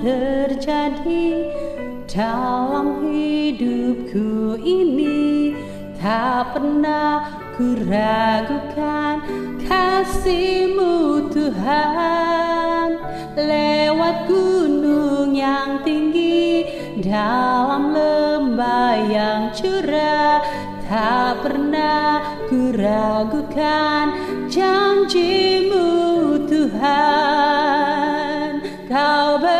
terjadi dalam hidupku ini. Tak pernah ku ragukan kasihmu Tuhan. Lewat gunung yang tinggi dalam lembah yang curah tak pernah ku ragukan janjimu Tuhan. Kau berfirman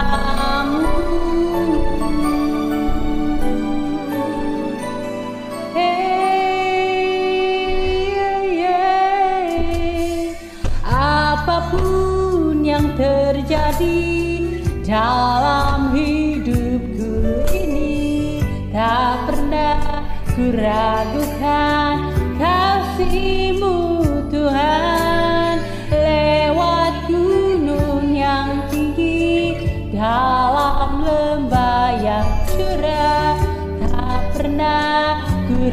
dalam hidupku ini. Tak pernah ku ragukan kasihmu Tuhan. Lewat gunung yang tinggi dalam lembah yang curah tak pernah ku